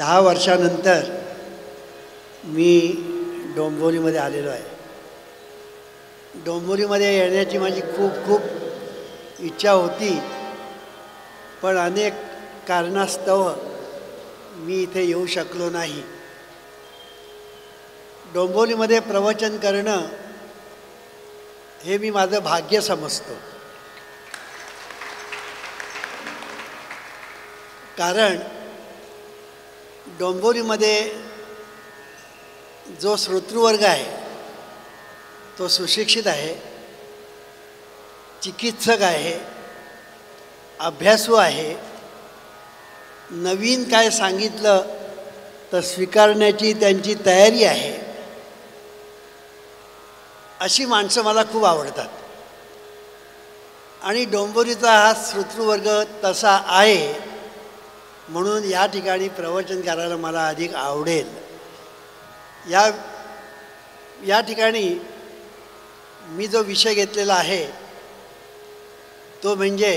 दहा वर्षानंतर मी डोंबिवलीमध्ये आलेलो आहे. डोंबिवलीमध्ये येण्याची माझी खूप खूप इच्छा होती पण अनेक कारणास्तव मी इथे येऊ शकलो नाही. डोंबिवलीमध्ये प्रवचन करणं हे मी माझं भाग्य समजतो. कारण डोंबोरीमध्ये जो श्रोतृवर्ग आहे तो सुशिक्षित आहे चिकित्सक आहे अभ्यासू आहे नवीन काय सांगितलं तर स्वीकारण्याची त्यांची तयारी आहे अशी माणसं मला खूप आवडतात. आणि डोंबोरीचा हा श्रोतृवर्ग तसा आहे म्हणून या ठिकाणी प्रवचन करायला मला अधिक आवडेल. या या ठिकाणी मी जो विषय घेतलेला आहे तो म्हणजे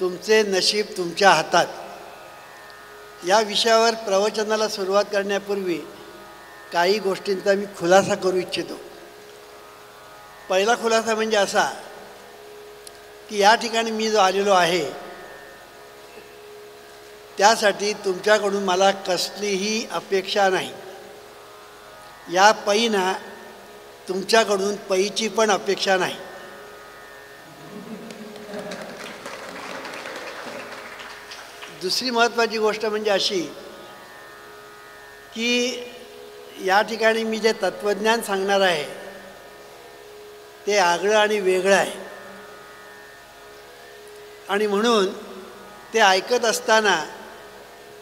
तुमचे नशीब तुमच्या हातात. या विषयावर प्रवचनाला सुरुवात करण्यापूर्वी काही गोष्टींचा मी खुलासा करू इच्छितो. पहिला खुलासा म्हणजे असा की या ठिकाणी मी जो आलेलो आहे त्यासाठी तुमच्याकडून मला कसलीही अपेक्षा नाही. या पैना तुमच्याकडून पैची पण अपेक्षा नाही. दुसरी महत्त्वाची गोष्ट म्हणजे अशी की या ठिकाणी मी जे तत्त्वज्ञान सांगणार आहे ते आगळं आणि वेगळं आहे. आणि म्हणून ते ऐकत असताना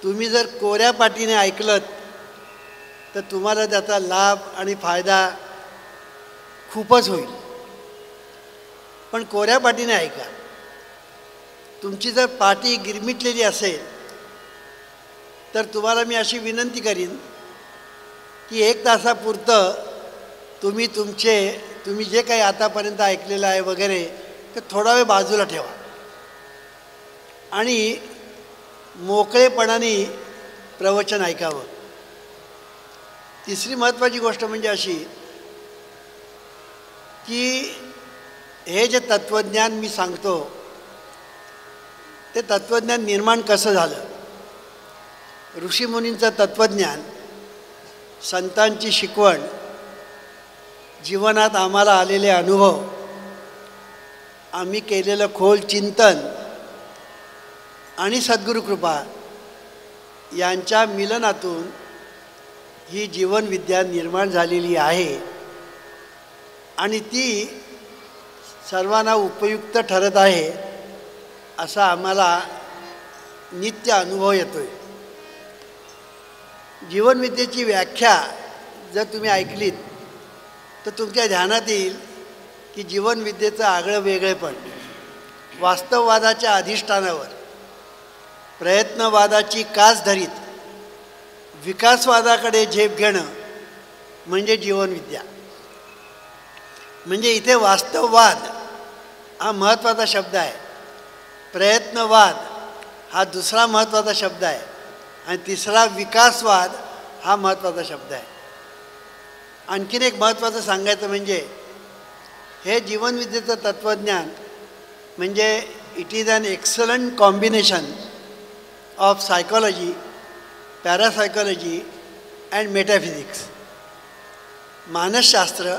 तुम्ही जर कोऱ्या पाठीने ऐकलं तर तुम्हाला त्याचा लाभ आणि फायदा खूपच होईल. पण कोऱ्या पाटीने ऐका. तुमची जर पाटी गिरमिटलेली असेल तर तुम्हाला मी अशी विनंती करीन की एक तासापुरतं तुम्ही तुमचे तुम्ही जे काही आतापर्यंत ऐकलेलं आहे वगैरे ते थोडा वेळ बाजूला ठेवा. आणि मोकळेपणाने प्रवचन ऐकावं. तिसरी महत्त्वाची गोष्ट म्हणजे अशी की हे जे तत्त्वज्ञान मी सांगतो ते तत्त्वज्ञान निर्माण कसं झालं? ऋषीमुनींचं तत्त्वज्ञान संतांची शिकवण जीवनात आम्हाला आलेले अनुभव आम्ही केलेलं खोल चिंतन आणि सद्गुरुकृपा यांच्या मिलनातून ही जीवनविद्या निर्माण झालेली आहे. आणि ती सर्वांना उपयुक्त ठरत आहे असा आम्हाला नित्य अनुभव येतो आहे जीवनविद्येची व्याख्या जर तुम्ही ऐकलीत तर तुमच्या ध्यानात येईल की जीवनविद्येचं आगळं वेगळेपण वास्तववादाच्या अधिष्ठानावर प्रयत्नवादाची कास धरीत विकासवादाकडे झेप घेणं म्हणजे जीवनविद्या. म्हणजे इथे वास्तववाद हा महत्त्वाचा शब्द आहे. प्रयत्नवाद हा दुसरा महत्त्वाचा शब्द आहे. आणि तिसरा विकासवाद हा महत्त्वाचा शब्द आहे. आणखीन एक महत्त्वाचं सांगायचं म्हणजे हे जीवनविद्येचं तत्त्वज्ञान म्हणजे it is an excellent combination of psychology parapsychology and metaphysics मानसशास्त्र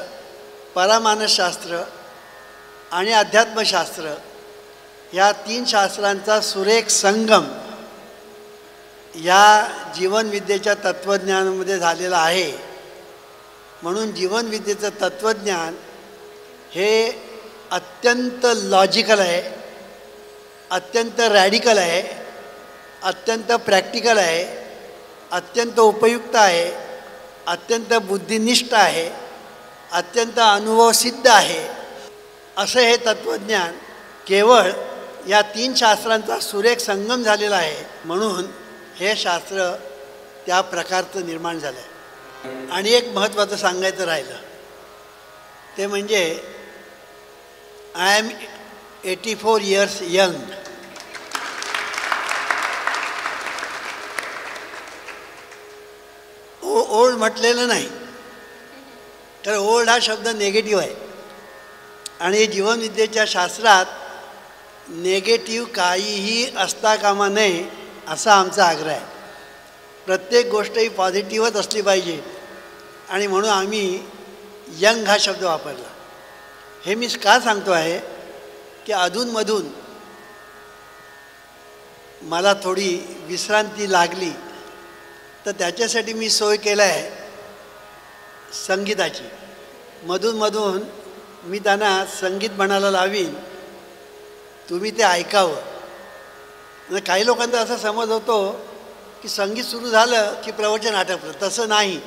परामानसशास्त्र आणि अध्यात्मशास्त्र या तीन शास्त्रांचा सुरेख संगम या जीवनविद्येच्या तत्त्वज्ञानामध्ये झालेला आहे. म्हणून जीवनविद्येचं तत्त्वज्ञान हे अत्यंत लॉजिकल आहे अत्यंत रॅडिकल आहे अत्यंत प्रॅक्टिकल आहे अत्यंत उपयुक्त आहे अत्यंत बुद्धिनिष्ठ आहे अत्यंत अनुभवसिद्ध आहे. असं हे तत्त्वज्ञान केवळ या तीन शास्त्रांचा सुरेख संगम झालेला आहे म्हणून हे शास्त्र त्या प्रकारचं निर्माण झालं आहे आणि एक महत्त्वाचं सांगायचं राहिलं ते म्हणजे I am eighty four years young old म्हटलेलं नाही. तर ओल्ड हा शब्द निगेटिव्ह आहे. आणि जीवनविद्येच्या शास्त्रात नेगेटिव्ह काहीही असता कामा नये असा आमचा आग्रह आहे. प्रत्येक गोष्ट ही पॉझिटिव्हच असली पाहिजे. आणि म्हणून आम्ही यंग हा शब्द वापरला. हे मी का सांगतो आहे? की अधूनमधून मला थोडी विश्रांती लागली. तर त्याच्यासाठी मी सोय केलं आहे संगीताची मधूनमधून मी त्यांना संगीत म्हणायला लावीन. तुम्ही ते ऐकावं. म्हणजे काही लोकांचा असा समज होतो की संगीत सुरू झालं की प्रवचन आटपलं. तसं नाही.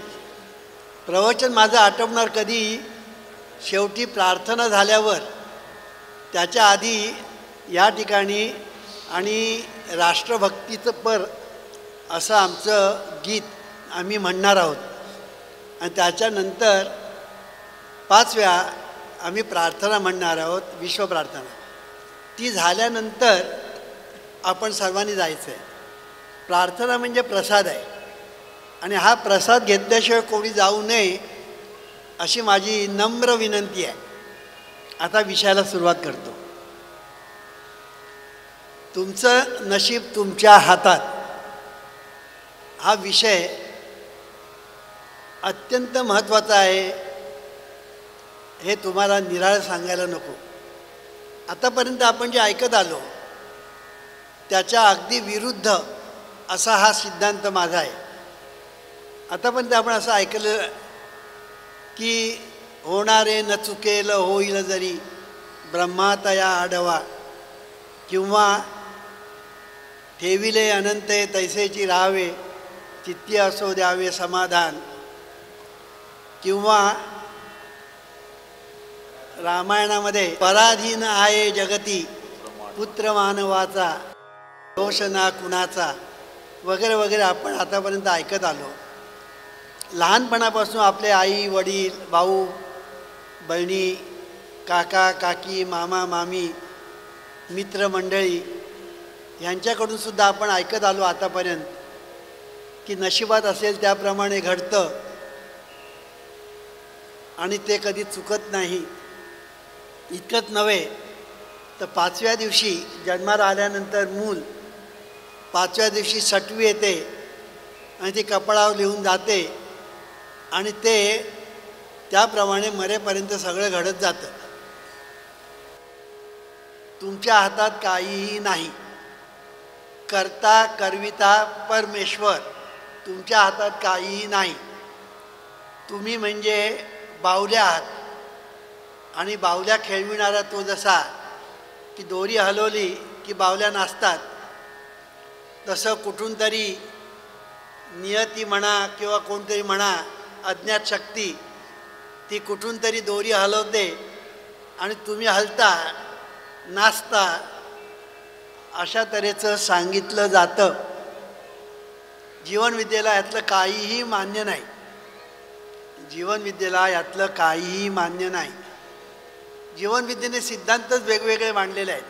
प्रवचन माझं आटपणार कधी? शेवटी प्रार्थना झाल्यावर. त्याच्या आधी या ठिकाणी आणि राष्ट्रभक्तीचं पर असं आमचं गीत आम्ही म्हणणार आहोत. आणि त्याच्यानंतर पाच वेळा आम्ही प्रार्थना म्हणणार आहोत विश्वप्रार्थना ती झाल्यानंतर आपण सर्वांनी जायचं आहे प्रार्थना म्हणजे प्रसाद आहे. आणि हा प्रसाद घेतल्याशिवाय कोणी जाऊ नये अशी माझी नम्र विनंती आहे. आता विषयाला सुरुवात करतो. तुमचं नशीब तुमच्या हातात. हा विषय अत्यंत महत्त्वाचा आहे हे तुम्हाला निराळ सांगायला नको. आतापर्यंत आपण जे ऐकत आलो त्याच्या अगदी विरुद्ध असा हा सिद्धांत माझा आहे. आतापर्यंत आपण असं ऐकलं की होणारे न चुकेल होईल जरी ब्रह्मातया आडवा किंवा ठेविले अनंते तैसेची राहावे चित्ती असो द्यावे समाधान. किंवा रामायणामध्ये पराधीन आहे जगती पुत्र मानवाचा दोष ना कुणाचा वगैरे वगैरे आपण आतापर्यंत ऐकत आलो. लहानपणापासून आपले आई वडील भाऊ बहिणी काका काकी मामा मामी मित्रमंडळी यांच्याकडून सुद्धा आपण ऐकत आलो आतापर्यंत. की नशिबात असेल त्याप्रमाणे घडतं. आणि ते कधी चुकत नाही. इतकंच नव्हे तर पाचव्या दिवशी जन्माला आल्यानंतर मूल पाचव्या दिवशी सटवी येते आणि ती कपडावर लिहून जाते. आणि ते त्याप्रमाणे मरेपर्यंत सगळं घडत जातं. तुमच्या हातात काहीही नाही. करता करविता परमेश्वर. तुमच्या हातात काहीही नाही. तुम्ही म्हणजे बावल्या आहात. आणि बावल्या खेळविणारा तो जसा की दोरी हलवली की बावल्या नाचतात तसं कुठून तरी नियती म्हणा किंवा कोणतरी म्हणा अज्ञात शक्ती ती कुठून तरी दोरी हलवते आणि तुम्ही हलता नाचता अशा तऱ्हेचं सांगितलं जातं. जीवनविद्येला यातलं काहीही मान्य नाही. जीवनविद्येला यातलं काहीही मान्य नाही. जीवनविद्येने सिद्धांतच वेगवेगळे मांडलेले आहेत.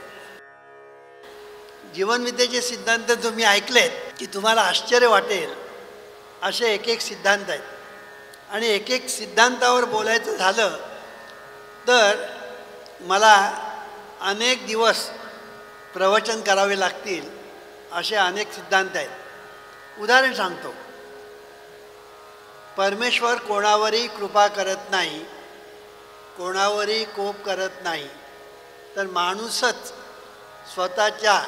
जीवनविद्येचे सिद्धांत तुम्ही ऐकलेत की तुम्हाला आश्चर्य वाटेल. असे एक एक सिद्धांत आहेत. आणि एक एक सिद्धांतावर बोलायचं झालं तर मला अनेक दिवस प्रवचन करावे लागतील असे अनेक सिद्धांत आहेत. उदाहरण सांगतो. परमेश्वर कोणावरही कृपा करत नाही कोणावरही कोप करत नाही तर माणूसच स्वतःच्या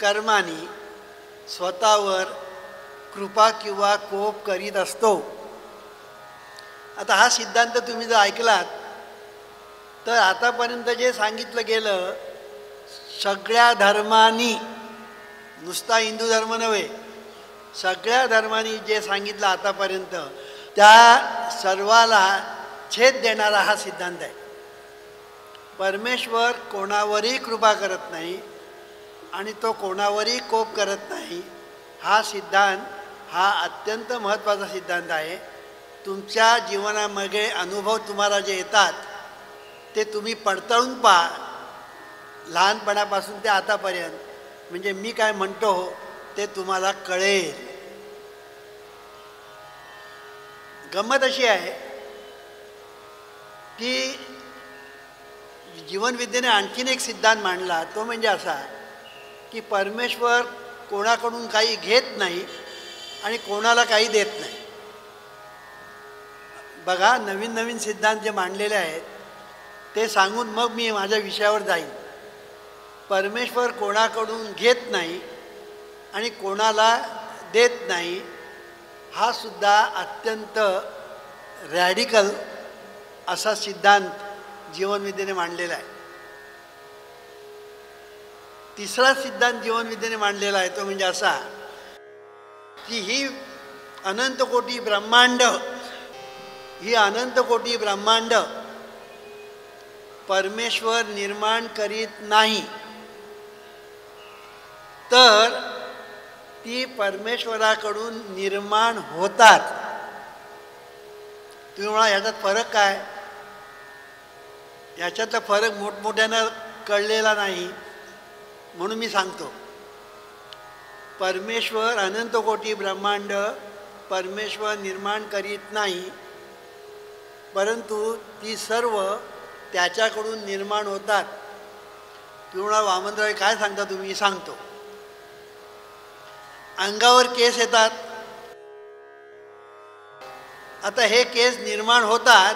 कर्माने स्वतःवर कृपा किंवा कोप करीत असतो. आता हा सिद्धांत तुम्ही जर ऐकलात तर आतापर्यंत जे सांगितलं गेलं सगळ्या धर्मांनी नुसता हिंदू धर्म नव्हे सगळ्या धर्मांनी जे सांगितलं आतापर्यंत त्या सर्वाला छेद देणारा हा सिद्धांत आहे. परमेश्वर कोणावरही कृपा करत नाही आणि तो कोणावरही कोप करत नाही हा सिद्धांत हा अत्यंत महत्त्वाचा सिद्धांत आहे. तुमच्या जीवनामध्ये अनुभव तुम्हाला जे येतात ते तुम्ही पडताळून पहा. लहानपणापासून ते आतापर्यंत म्हणजे मी काय म्हणतो ते तुम्हाला कळेल. गंमत अशी आहे की जीवनविद्येने आणखीन एक सिद्धांत मांडला. तो म्हणजे असा की परमेश्वर कोणाकडून काही घेत नाही आणि कोणाला काही देत नाही. बघा नवीन नवीन सिद्धांत जे मांडलेले आहेत ते सांगून मग मी माझ्या विषयावर जाईन. परमेश्वर कोणाकडून घेत नाही आणि कोणाला देत नाही हा सुद्धा अत्यंत रॅडिकल असा सिद्धांत जीवनविद्येने मांडलेला आहे. तिसरा सिद्धांत जीवनविद्येने मांडलेला आहे तो म्हणजे असा की ही अनंत कोटी ब्रह्मांड ही अनंत कोटी ब्रह्मांड परमेश्वर निर्माण करीत नाही. तर ती परमेश्वराकडून निर्माण होतात. तुम्ही म्हणा ह्याच्यात फरक काय? याच्यातला फरक मोठमोठ्यानं कळलेला नाही म्हणून मी सांगतो. परमेश्वर अनंत कोटी ब्रह्मांड परमेश्वर निर्माण करीत नाही परंतु ती सर्व त्याच्याकडून निर्माण होतात. पिवळा वामनराव काय सांगता तुम्ही? सांगतो. अंगावर केस येतात. आता हे केस निर्माण होतात.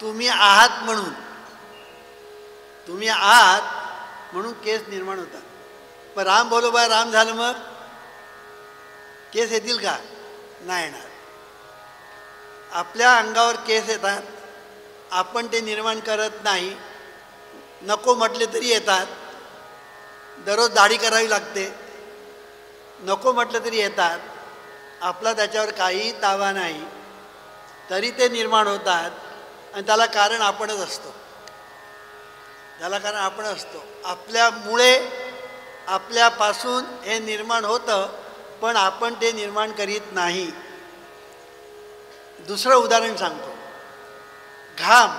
तुम्ही आहात म्हणून. तुम्ही आहात म्हणून केस निर्माण होतात. पण राम बोलोबा राम झालं मग? केस येतील का? नाही येणार. आपल्या अंगावर केस येतात. आपण ते निर्माण करत नाही. नको म्हटले तरी येतात. दररोज दाढी करावी लागते. नको म्हटलं तरी येतात. आपला त्याच्यावर काहीही तावा नाही. तरी ते निर्माण होतात आणि त्याला कारण आपणच असतो. त्याला कारण आपण असतो. आपल्यामुळे आपल्यापासून हे निर्माण होतं पण आपण ते निर्माण करीत नाही. दुसरं उदाहरण सांगतो. घाम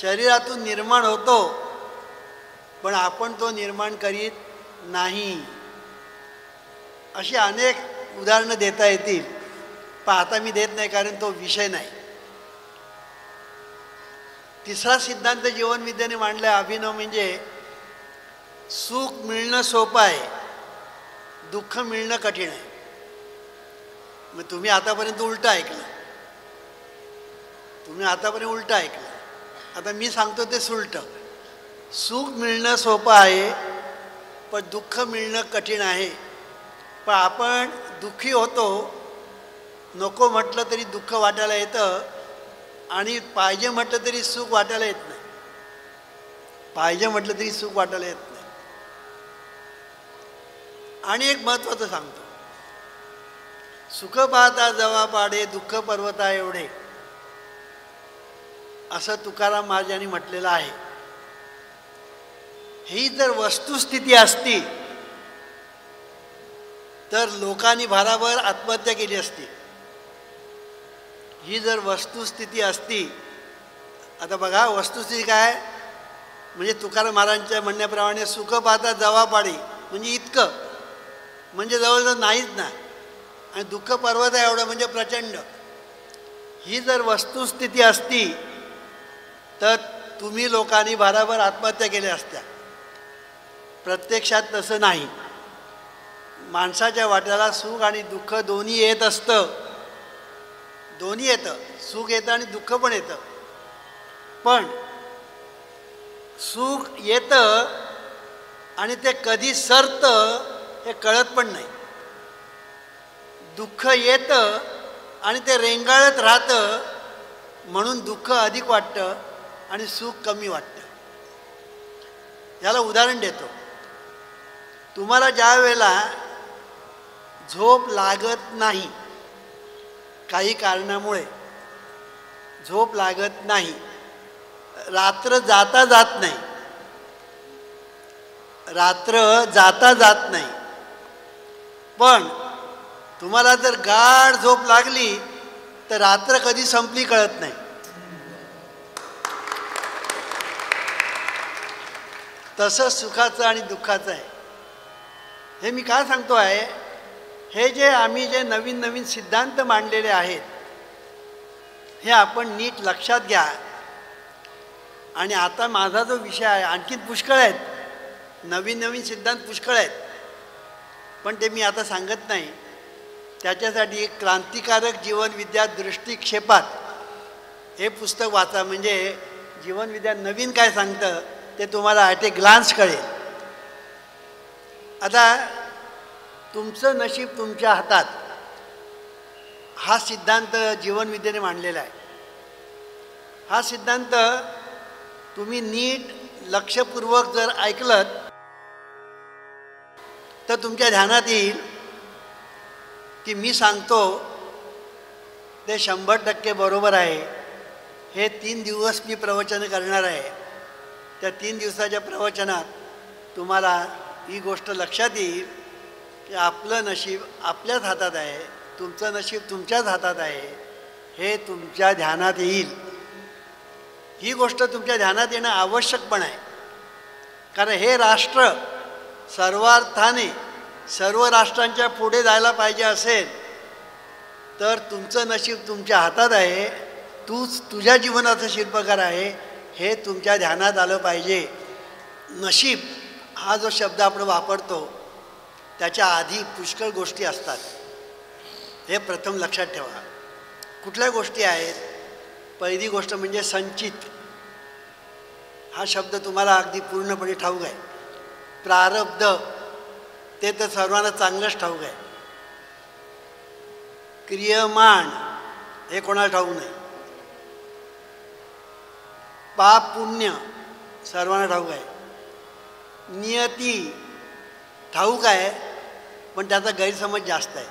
शरीरातून निर्माण होतो पण आपण तो निर्माण करीत नाही. अशी अनेक उदाहरणं देता येतील पण आता मी देत नाही कारण तो विषय नाही. तिसरा सिद्धांत जीवनविद्येने मांडला अभिनव म्हणजे सुख मिळणं सोपं आहे दुःख मिळणं कठीण आहे. मग तुम्ही आतापर्यंत उलटं ऐकलं. तुम्ही आतापर्यंत उलटं ऐकलं. आता मी सांगतो ते सुलट. सुख मिळणं सोपं आहे पण दुःख मिळणं कठीण आहे. पण आपण दुःखी होतो. नको म्हटलं तरी दुःख वाटायला येतं आणि पाहिजे म्हटलं तरी सुख वाटायला येत नाही. पाहिजे म्हटलं तरी सुख वाटायला येत नाही. आणि एक महत्त्वाचं सांगतो. सुख पाहता जवा पाडे दुःख पर्वता एवढे. असं तुकाराम महाराजांनी म्हटलेलं आहे. ही जर वस्तुस्थिती असती तर लोकांनी भाराभर आत्महत्या केली असती. ही जर वस्तुस्थिती असती आता बघा वस्तुस्थिती काय? म्हणजे तुकाराम महाराजांच्या म्हणण्याप्रमाणे सुख पाहता जवा पाडी म्हणजे इतकं. म्हणजे जवळजवळ नाहीच ना. आणि दुःख पर्वत आहे एवढं म्हणजे प्रचंड. ही जर वस्तुस्थिती असती तर तुम्ही लोकांनी भाराभर आत्महत्या केल्या असत्या. प्रत्यक्षात तसं नाही. माणसाच्या वाट्याला सुख आणि दुःख दोन्ही येत असतं. दोन्ही येतं. सुख येतं आणि दुःख पण येतं. पण सुख येतं आणि ते कधी सरतं हे कळत पण नाही. दुःख येतं आणि ते रेंगाळत राहतं म्हणून दुःख अधिक वाटतं आणि सुख कमी वाटतं. याला उदाहरण देतो. तुम्हाला ज्या वेळेला झोप लागत नाही. काही कारणामुळे झोप लागत नाही. रात्र जाता जात नाही. रात्र जाता जात नाही. पण तुम्हाला जर गाढ झोप लागली तर रात्र कधी संपली कळत नाही. तसं सुखाचं आणि दुःखाचं आहे. हे मी काय सांगतो आहे? हे जे आम्ही जे नवीन नवीन सिद्धांत मांडलेले आहेत हे आपण नीट लक्षात घ्या. आणि आता माझा जो विषय आहे आणखीन पुष्कळ आहेत. नवीन नवीन सिद्धांत पुष्कळ आहेत. पण ते मी आता सांगत नाही. त्याच्यासाठी क्रांतिकारक जीवनविद्या दृष्टिक्षेपात हे पुस्तक वाचा. म्हणजे जीवनविद्या नवीन काय सांगतं ते तुम्हाला ॲट ए ग्लान्स कळेल. आता तुमचं नशीब तुमच्या हातात. हा सिद्धांत जीवनविद्येने मांडलेला आहे. हा सिद्धांत तुम्ही नीट लक्षपूर्वक जर ऐकलं तर तुमच्या ध्यानात येईल की मी सांगतो ते शंभर टक्के बरोबर आहे. हे तीन दिवस मी प्रवचन करणार आहे. त्या तीन दिवसाच्या प्रवचनात तुम्हाला ही गोष्ट लक्षात येईल की आपलं नशीब आपल्याच हातात आहे तुमचं नशीब तुमच्याच हातात आहे हे तुमच्या ध्यानात येईल. ही गोष्ट तुमच्या ध्यानात येणं आवश्यक पण आहे. कारण हे राष्ट्र सर्वार्थाने सर्व राष्ट्रांच्या पुढे जायला पाहिजे असेल तर तुमचं नशीब तुमच्या हातात आहे तूच तुझ्या जीवनाचं शिल्पकार आहे हे तुमच्या ध्यानात आलं पाहिजे. नशीब हा जो शब्द आपण वापरतो त्याच्या आधी पुष्कळ गोष्टी असतात. हे प्रथम लक्षात ठेवा. कुठल्या गोष्टी आहेत? पहिली गोष्ट म्हणजे संचित. हा शब्द तुम्हाला अगदी पूर्णपणे ठाऊक आहे. प्रारब्ध. ते तर सर्वांना चांगलंच ठाऊक आहे. क्रियमाण. हे कोणाला ठाऊक नाही. पाप पुण्य. सर्वांना ठाऊक आहे. नियती. ठाऊक आहे. पण त्याचा गैरसमज जास्त आहे.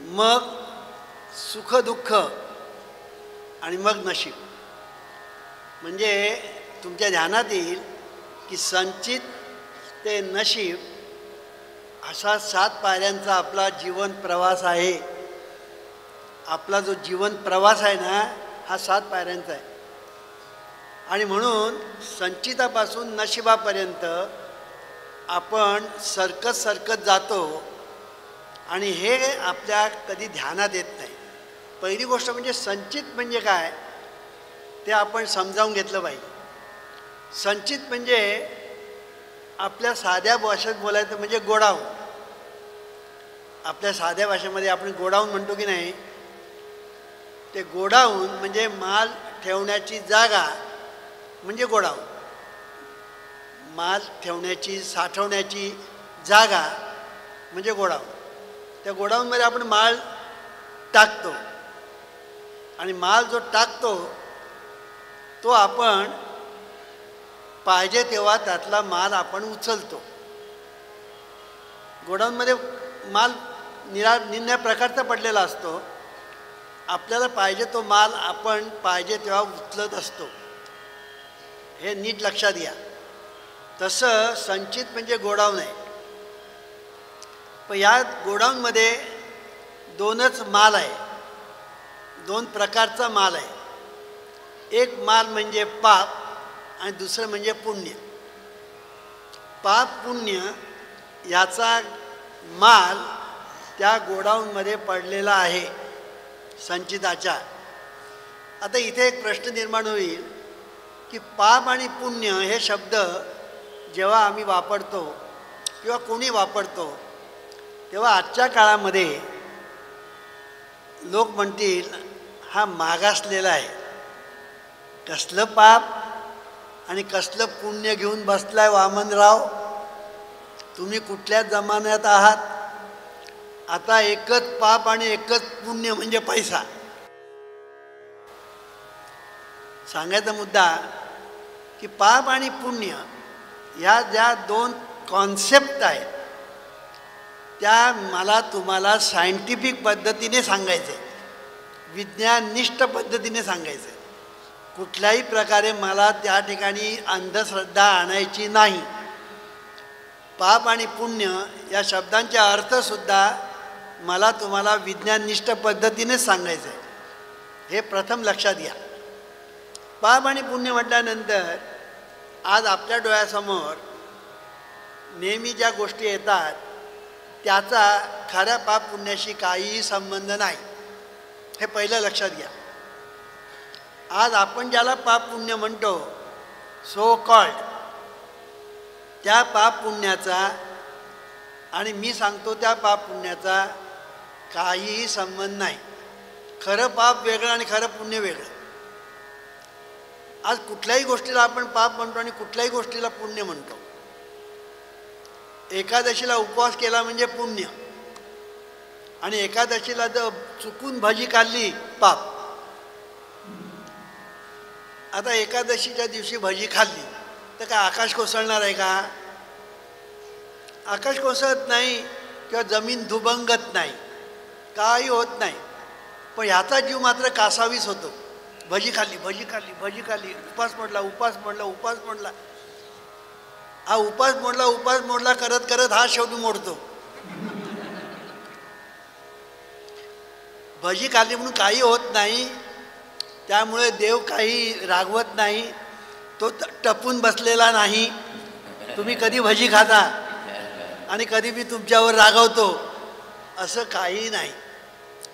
मग सुखदुःख आणि मग नशीब. म्हणजे तुमच्या ध्यानात येईल की संचित ते नशीब असा सात पायऱ्यांचा आपला जीवन प्रवास आहे. आपला जो जीवन प्रवास आहे ना हा सात पायऱ्यांचा आहे. आणि म्हणून संचितापासून नशिबापर्यंत आपण सरकत सरकत जातो आणि हे आपल्या कधी ध्यानात येत नाही. पहिली गोष्ट म्हणजे संचित म्हणजे काय? ते आपण समजावून घेतलं पाहिजे. संचित म्हणजे आपल्या साध्या भाषेत बोलायचं म्हणजे गोडाऊन. आपल्या साध्या भाषेमध्ये आपण गोडाऊन म्हणतो की नाही? ते गोडाऊन म्हणजे माल ठेवण्याची जागा म्हणजे गोडाऊन. माल ठेवण्याची साठवण्याची जागा म्हणजे गोडाऊन. त्या गोडाऊनमध्ये आपण माल टाकतो. आणि माल जो टाकतो तो आपण पाहिजे तेव्हा त्यातला माल आपण उचलतो. गोडाऊनमध्ये माल निरा निम्या प्रकारचा पडलेला असतो. आपल्याला पाहिजे तो माल आपण पाहिजे तेव्हा उचलत असतो. हे नीट लक्षात घ्या. तसं संचित म्हणजे गोडाऊन आहे. पण या गोडाऊनमध्ये दोनच माल आहे. दोन प्रकारचा माल आहे. एक माल म्हणजे पाप आणि दुसरं म्हणजे पुण्य. पाप पुण्य याचा माल त्या गोडाऊनमध्ये पडलेला आहे संचिताच्या. आता इथे एक प्रश्न निर्माण होईल की पाप आणि पुण्य हे शब्द जेव्हा आम्ही वापरतो किंवा कोणी वापरतो तेव्हा आजच्या काळामध्ये लोक म्हणतील हा मागासलेला आहे. कसलं पाप आणि कसलं पुण्य घेऊन बसलाय वामनराव? तुम्ही कुठल्या जमान्यात आहात? आता एकच पाप आणि एकच पुण्य म्हणजे पैसा. सांगायचा मुद्दा की पाप आणि पुण्य ह्या ज्या दोन कॉन्सेप्ट आहेत त्या मला तुम्हाला सायंटिफिक पद्धतीने सांगायचे विज्ञाननिष्ठ पद्धतीने सांगायचे कुठल्याही प्रकारे मला त्या ठिकाणी अंधश्रद्धा आणायची नाही. पाप आणि पुण्य या शब्दांचे अर्थसुद्धा मला तुम्हाला विज्ञाननिष्ठ पद्धतीनेच सांगायचं आहे हे प्रथम लक्षात घ्या. पाप आणि पुण्य म्हटल्यानंतर आज आपल्या डोळ्यासमोर नेहमी ज्या गोष्टी येतात त्याचा खऱ्या पाप पुण्याशी काहीही संबंध नाही. हे पहिलं लक्षात घ्या. आज आपण ज्याला पाप पुण्य म्हणतो सो कॉल्ड त्या पाप पुण्याचा आणि मी सांगतो त्या पाप पुण्याचा काहीही संबंध नाही. खरं पाप वेगळं आणि खरं पुण्य वेगळं. आज कुठल्याही गोष्टीला आपण पाप म्हणतो आणि कुठल्याही गोष्टीला पुण्य म्हणतो. एकादशीला उपवास केला म्हणजे पुण्य. आणि एकादशीला जर चुकून भाजी काढली पाप. आता एकादशीच्या दिवशी भजी खाल्ली तर काय आकाश कोसळणार आहे का? आकाश कोसळत नाही किंवा जमीन दुभंगत नाही. काही होत नाही. पण ह्याचा जीव मात्र कासावीस होतो. भजी खाल्ली भजी खाल्ली भजी खाल्ली. उपास मोडला उपास मोडला उपास मोडला. हा उपास मोडला उपास मोडला करत करत हा शेवटी मोडतो. भजी खाल्ली म्हणून काही होत नाही. त्यामुळे देव काही रागवत नाही. तो टपून बसलेला नाही. तुम्ही कधी भजी खाता? आणि कधी मी तुमच्यावर रागवतो? असं काही नाही.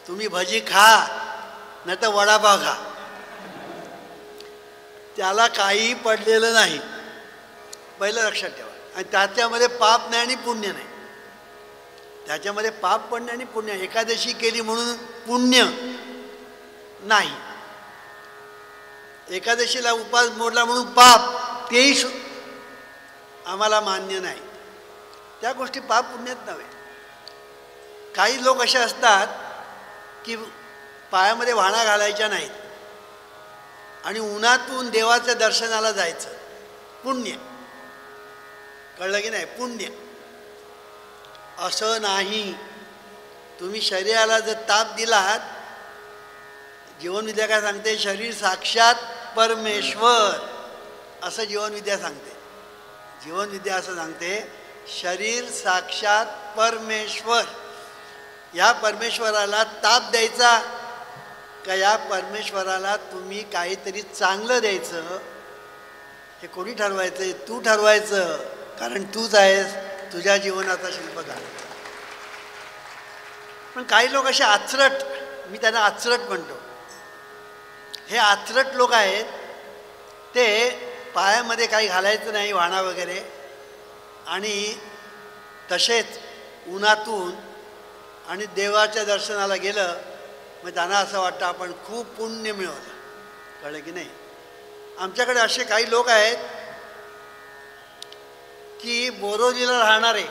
तुम्ही भजी खा नाही तर वडापाव खा. त्याला काहीही पडलेलं नाही. पहिलं लक्षात ठेवा. आणि त्याच्यामध्ये पाप नाही आणि पुण्य नाही. त्याच्यामध्ये पाप पडणे आणि पुण्य. एकादशी केली म्हणून पुण्य नाही. एकादशीला उपास मोडला म्हणून पाप तेही आम्हाला मान्य नाही. त्या गोष्टी पाप पुण्यात नव्हे. काही लोक असे असतात की पायामध्ये वाणा घालायच्या नाहीत. आणि उन्हातून देवाच्या दर्शनाला जायचं. पुण्य. कळलं की नाही? पुण्य. असं नाही. तुम्ही शरीराला जर ताप दिलात जीवनविद्या काय सांगते? शरीर साक्षात परमेश्वर. असं जीवनविद्या सांगते. जीवनविद्या असं सांगते शरीर साक्षात परमेश्वर. या परमेश्वराला ताप द्यायचा. का या परमेश्वराला तुम्ही काहीतरी चांगलं द्यायचं? हे कोणी ठरवायचं आहे तू ठरवायचं. कारण तूच आहेस. तुझ्या जीवनाचा शिल्पकार पण काही लोक असे आचरट मी त्यांना आचरट म्हणतो. हे आचरट लोक आहेत. ते पायामध्ये काही घालायचं नाही वाणा वगैरे. आणि तसेच उन्हातून आणि देवाच्या दर्शनाला गेलं मग त्यांना असं वाटतं आपण खूप पुण्य मिळवलं. कळलं की नाही? आमच्याकडे असे काही लोक आहेत की बोरोलीला राहणारे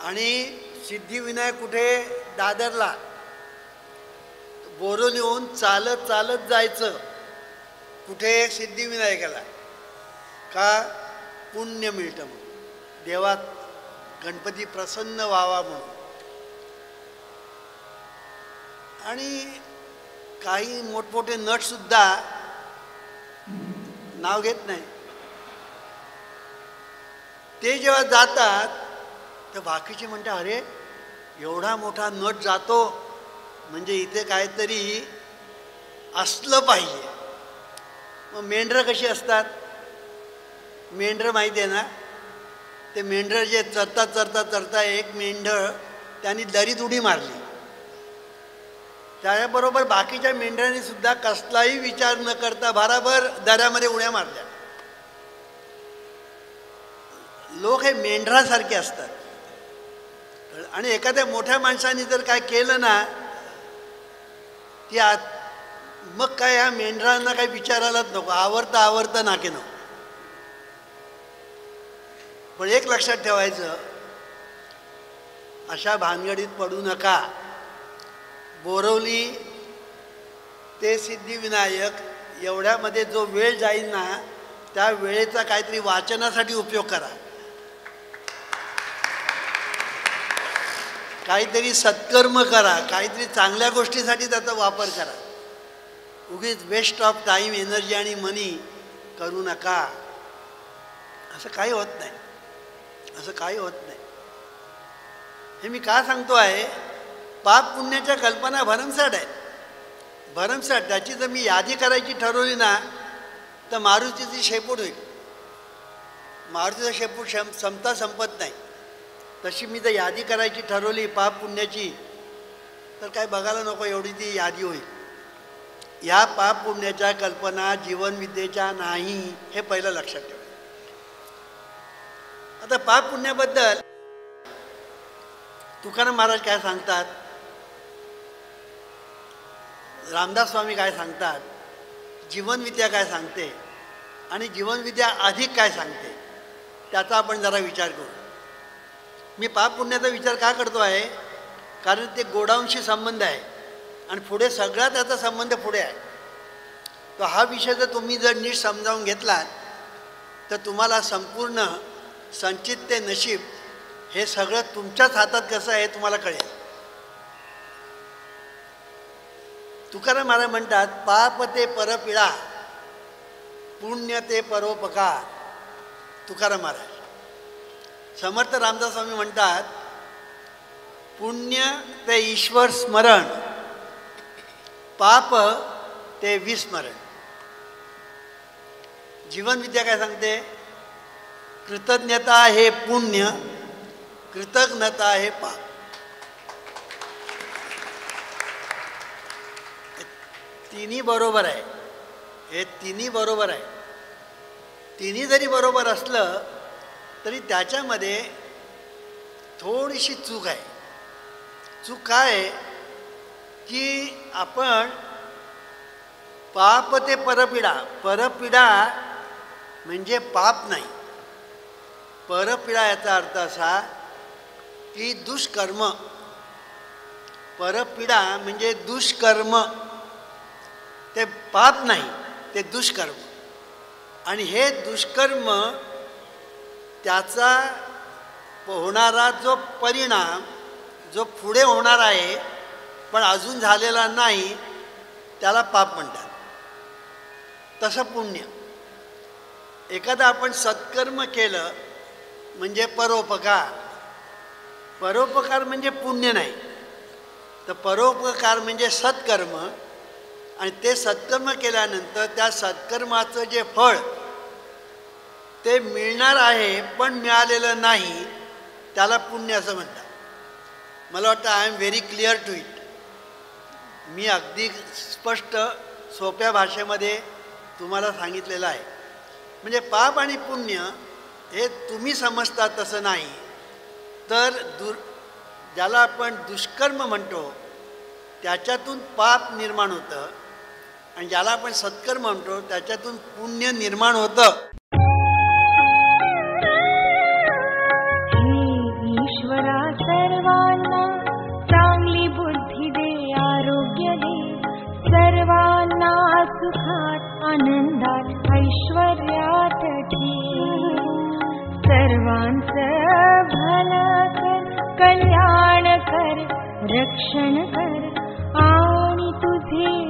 आणि सिद्धिविनायक कुठे? दादरला. बोरोलीहून चालत चालत जायचं. कुठे? सिद्धिविनायकाला. का? पुण्य मिळतं म्हणून. देवात गणपती प्रसन्न व्हावा म्हणून. आणि काही मोठमोठे नटसुद्धा नाव घेत नाही. ते जेव्हा जातात तर बाकीचे म्हणतात अरे एवढा मोठा नट जातो म्हणजे इथे काहीतरी असलं पाहिजे. मग मेंढरं कशी असतात? मेंढरं माहिती आहे ना? ते मेंढरं जे चरता चरता चरता एक मेंढळ त्यांनी दरीत उडी मारली. त्याच्याबरोबर बाकीच्या मेंढरांनी सुद्धा कसलाही विचार न करता भाराभर दऱ्यामध्ये उड्या मारल्या. लोक हे मेंढरासारखे असतात. आणि एखाद्या मोठ्या माणसाने जर काय केलं ना ती आत मग काय ह्या मेंढरांना काही विचारायलाच नको आवडतं आवडतं नाके नको. पण एक लक्षात ठेवायचं अशा भानगडीत पडू नका. बोरवली ते सिद्धिविनायक एवढ्यामध्ये जो वेळ जाईल ना त्या वेळेचा काहीतरी वाचनासाठी उपयोग करा. काहीतरी सत्कर्म करा काहीतरी चांगल्या गोष्टीसाठी त्याचा वापर करा. उगीच वेस्ट ऑफ टाईम एनर्जी आणि मनी करू नका. असं काही होत नाही. असं काही होत नाही. हे मी का सांगतो आहे? पाप पुण्याच्या कल्पना भरमसाठ आहेत भरमसाठ त्याची जर मी यादी करायची ठरवली ना तर मारुतीची शेपूट होईल. मारुतीचा शेपूट शम संपता संपत नाही. तशी मी जर यादी करायची ठरवली पाप पुण्याची तर काय बघायला नको एवढी ती यादी होईल. या पाप पुण्याच्या कल्पना जीवनविद्येच्या नाही हे पहिलं लक्षात ठेवा. आता पाप पुण्याबद्दल तुकाराम महाराज काय सांगतात? रामदास स्वामी काय सांगतात? जीवनविद्या काय सांगते? आणि जीवनविद्या अधिक काय सांगते? त्याचा आपण जरा विचार करू. मी पाप पुण्याचा विचार का करतो आहे? कारण ते गोडाऊनशी संबंध आहे. आणि पुढे सगळा त्याचा संबंध पुढे आहे. तर हा विषय जर तुम्ही जर नीट समजावून घेतलात तर तुम्हाला संपूर्ण संचित ते नशीब हे सगळं तुमच्याच हातात कसं आहे तुम्हाला कळेल. तुकाराम महाराज म्हणतात पाप ते परपिळा पुण्य ते परोपकार. तुकाराम महाराज. समर्थ रामदास स्वामी म्हणतात पुण्य ते ईश्वर स्मरण पाप ते विस्मरण. जीवनविद्या काय सांगते? कृतज्ञता हे पुण्य कृतज्ञता हे पाप. तिन्ही बरोबर आहे. हे तिन्ही बरोबर आहे. तिन्ही जरी बरोबर असलं तरी त्याच्यामध्ये थोडीशी चूक आहे. चूक काय? आहे की आपण पाप ते परपिडा परपिडा म्हणजे पाप नाही. परपिडा याचा अर्थ असा की दुष्कर्म. परपिडा म्हणजे दुष्कर्म. ते पाप नाही ते दुष्कर्म. आणि हे दुष्कर्म त्याचा होणारा जो परिणाम जो पुढे होणार आहे पण अजून झालेला नाही त्याला पाप म्हणतात. तसं पुण्य. एखादं आपण सत्कर्म केलं म्हणजे परोपकार. परोपकार म्हणजे पुण्य नाही. तर परोपकार म्हणजे सत्कर्म. आणि ते सत्कर्म केल्यानंतर त्या सत्कर्माचं जे फळ ते मिळणार आहे पण मिळालेलं नाही त्याला पुण्य असं म्हणतात. मला वाटतं I am very clear to it मी अगदी स्पष्ट सोप्या भाषेमध्ये तुम्हाला सांगितलेलं आहे. म्हणजे पाप आणि पुण्य हे तुम्ही समजता तसं नाही तर दुर ज्याला आपण दुष्कर्म म्हणतो त्याच्यातून पाप निर्माण होतं. आणि ज्याला आपण सत्कर्म म्हणतो त्याच्यातून पुण्य निर्माण होतं. ईश्वरा सर्वांना चांगली बुद्धी दे आरोग्य दे. सर्वांना सुखात आनंदात ऐश्वर्यात ठेव सर्वांचं भलं कर कल्याण कर रक्षण कर. आणि तुझे